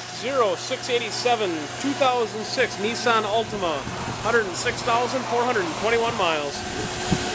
F0687 2006 Nissan Altima, 106,421 miles.